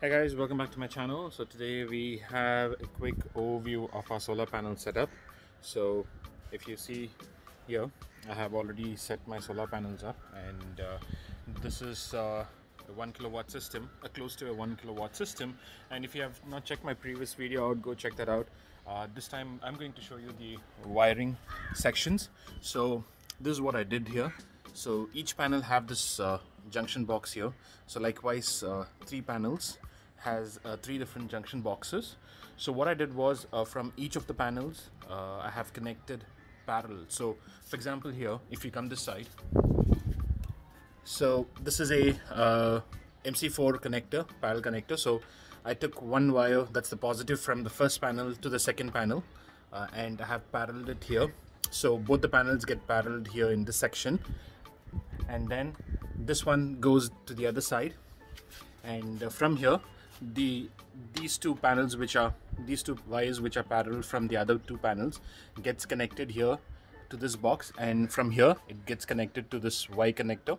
Hey guys, welcome back to my channel. So today we have a quick overview of our solar panel setup. So if you see here, I have already set my solar panels up and uh, this is uh, a 1 kilowatt system, a close to a 1 kilowatt system. And if you have not checked my previous video out, go check that out. Uh, this time I'm going to show you the wiring sections. So this is what I did here. So each panel have this uh, junction box here. So likewise, uh, three panels has uh, three different junction boxes. So what I did was uh, from each of the panels, uh, I have connected parallel. So for example here, if you come this side, so this is a uh, MC4 connector, parallel connector. So I took one wire, that's the positive from the first panel to the second panel, uh, and I have paralleled it here. So both the panels get paralleled here in this section, and then this one goes to the other side, and uh, from here, the these two panels which are these two wires which are parallel from the other two panels gets connected here to this box. And from here it gets connected to this Y connector.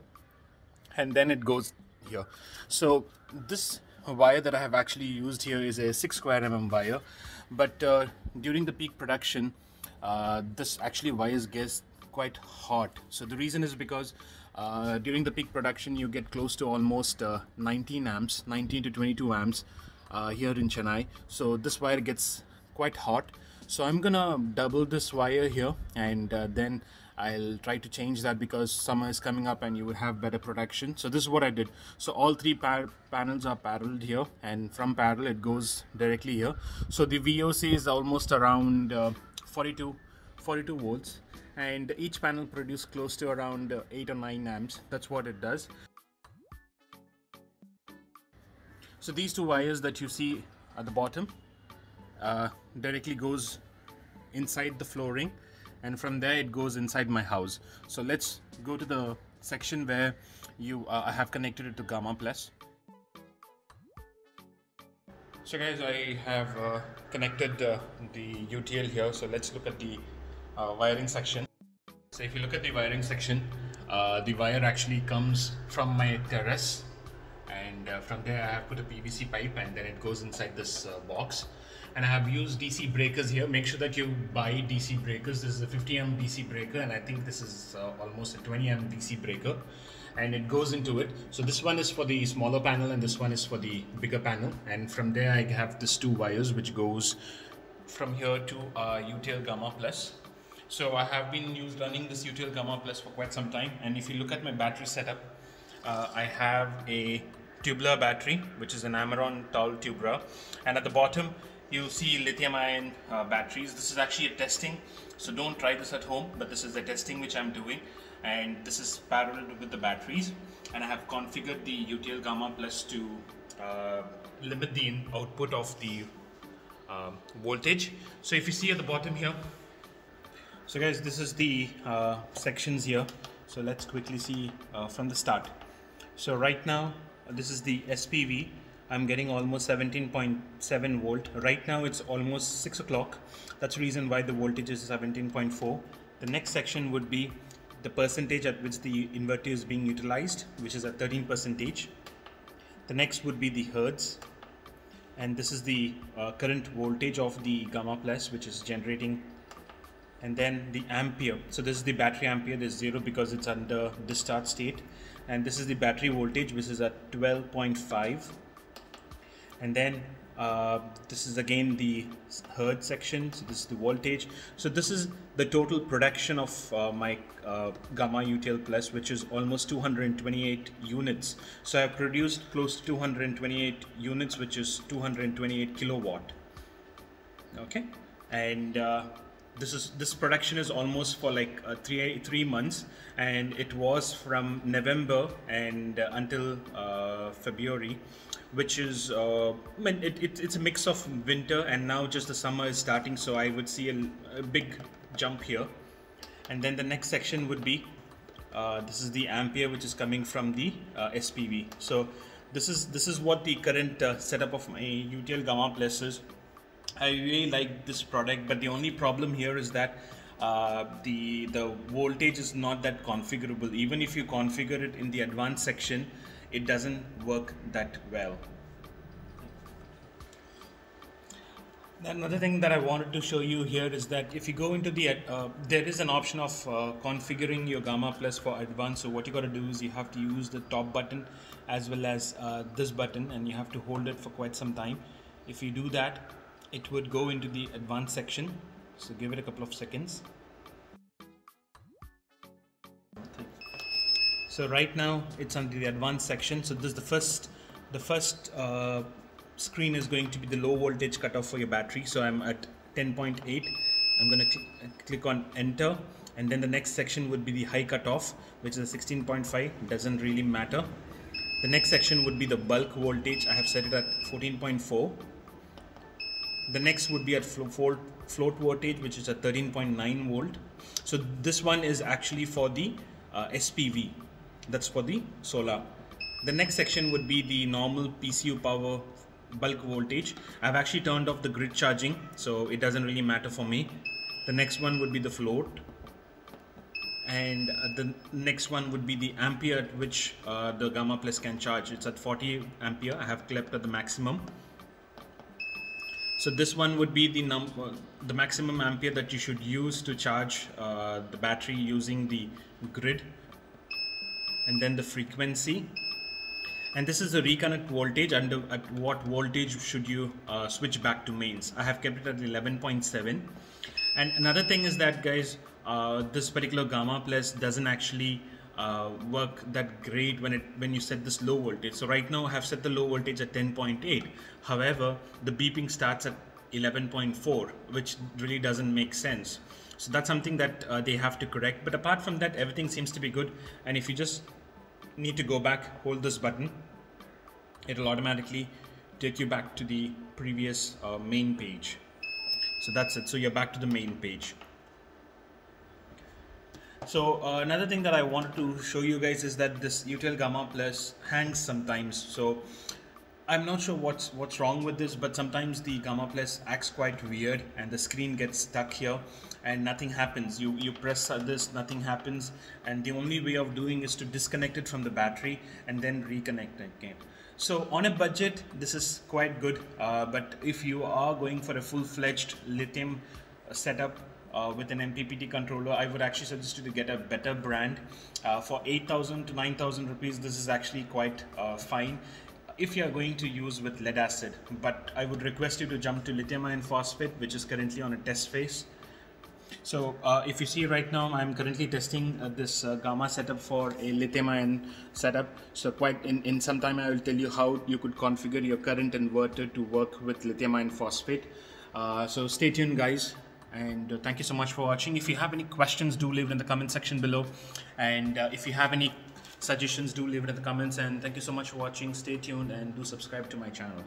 And then it goes here. So this wire that I have actually used here is a 6 square mm wire. But uh, during the peak production uh, this actually wires gets quite hot. So the reason is because uh, during the peak production you get close to almost uh, 19 amps 19 to 22 amps uh, here in Chennai. So this wire gets quite hot. So I'm gonna double this wire here and then I'll try to change that because summer is coming up and you would have better production. So this is what I did. So all three panels are paralleled here and from parallel it goes directly here. So the VOC is almost around uh, 42 42 volts and each panel produce close to around uh, 8 or 9 amps. That's what it does. So these two wires that you see at the bottom uh, directly goes inside the flooring. And from there it goes inside my house. So let's go to the section where you uh, I have connected it to Gamma Plus. So guys I have uh, connected uh, the UTL here. So let's look at the uh, wiring section so if you look at the wiring section, uh, the wire actually comes from my terrace and uh, from there I have put a PVC pipe and then it goes inside this uh, box and I have used DC breakers here. Make sure that you buy DC breakers. This is a 50 m DC breaker and I think this is uh, almost a 20 m DC breaker and it goes into it. So this one is for the smaller panel and this one is for the bigger panel and from there I have this two wires which goes from here to UTL uh, Gamma Plus so I have been used running this UTL Gamma Plus for quite some time. And if you look at my battery setup, uh, I have a tubular battery, which is an Amaron Tall tubular. And at the bottom, you see lithium ion uh, batteries. This is actually a testing. So don't try this at home, but this is the testing which I'm doing. And this is parallel with the batteries. And I have configured the UTL Gamma Plus to uh, limit the output of the uh, voltage. So if you see at the bottom here, so guys, this is the uh, sections here. So let's quickly see uh, from the start. So right now, this is the SPV. I'm getting almost 17.7 volt. Right now it's almost 6 o'clock. That's the reason why the voltage is 17.4. The next section would be the percentage at which the inverter is being utilized, which is at 13 percentage. The next would be the hertz. And this is the uh, current voltage of the Gamma Plus, which is generating and then the ampere. So this is the battery ampere. This is zero because it's under discharge state. And this is the battery voltage which is at 12.5 and then uh, this is again the hertz section. So this is the voltage. So this is the total production of uh, my uh, gamma utl plus which is almost 228 units. So i have produced close to 228 units which is 228 kilowatt. Okay? And uh, this is this production is almost for like uh, three three months. And it was from november and uh, until uh, february which is uh, I mean, it, it, it's a mix of winter and now just the summer is starting. So i would see a, a big jump here. And then the next section would be uh, this is the ampere which is coming from the uh, spv so this is this is what the current setup of my utl gamma plus is I really like this product, but the only problem here is that uh, the the voltage is not that configurable. Even if you configure it in the advanced section, it doesn't work that well. Another thing that I wanted to show you here is that if you go into the, uh, there is an option of uh, configuring your Gamma Plus for advanced. So what you got to do is you have to use the top button as well as uh, this button and you have to hold it for quite some time. If you do that, it would go into the advanced section. So give it a couple of seconds. So right now it's under the advanced section. So this is the first, the first uh, screen is going to be the low voltage cutoff for your battery. So I'm at 10.8. I'm going to cl click on enter and then the next section would be the high cutoff which is 16.5 doesn't really matter. The next section would be the bulk voltage. I have set it at 14.4. The next would be at float, float voltage which is at 13.9 volt. So this one is actually for the uh, SPV. That's for the solar. The next section would be the normal PCU power bulk voltage. I've actually turned off the grid charging, so it doesn't really matter for me. The next one would be the float. And uh, the next one would be the ampere at which uh, the Gamma Plus can charge. It's at 40 ampere. I have clipped at the maximum. So this one would be the number, uh, the maximum ampere that you should use to charge uh, the battery using the grid. And then the frequency and this is the reconnect voltage and at what voltage should you uh, switch back to mains i have kept it at 11.7 and another thing is that guys uh, this particular gamma plus doesn't actually uh, work that great when it when you set this low voltage so right now i have set the low voltage at 10.8 however the beeping starts at 11.4 which really doesn't make sense so that's something that uh, they have to correct but apart from that everything seems to be good and if you just need to go back, hold this button. It'll automatically take you back to the previous uh, main page. So that's it. So you're back to the main page. So uh, another thing that I wanted to show you guys is that this UTL Gamma Plus hangs sometimes. So I'm not sure what's what's wrong with this, but sometimes the Gamma Plus acts quite weird and the screen gets stuck here and nothing happens. You, you press this, nothing happens. And the only way of doing is to disconnect it from the battery and then reconnect it again. So on a budget, this is quite good. Uh, but if you are going for a full-fledged lithium setup, uh, with an MPPT controller, I would actually suggest you to get a better brand. Uh, for 8,000 to 9,000 rupees, this is actually quite uh, fine if you are going to use with lead acid. But I would request you to jump to lithium iron phosphate, which is currently on a test phase. So uh, if you see right now, I'm currently testing uh, this uh, Gamma setup for a lithium ion setup. So quite in, in some time, I will tell you how you could configure your current inverter to work with lithium iron phosphate. Uh, so stay tuned guys and uh, thank you so much for watching. If you have any questions, do leave it in the comment section below. And uh, if you have any suggestions, do leave it in the comments. And thank you so much for watching. Stay tuned and do subscribe to my channel.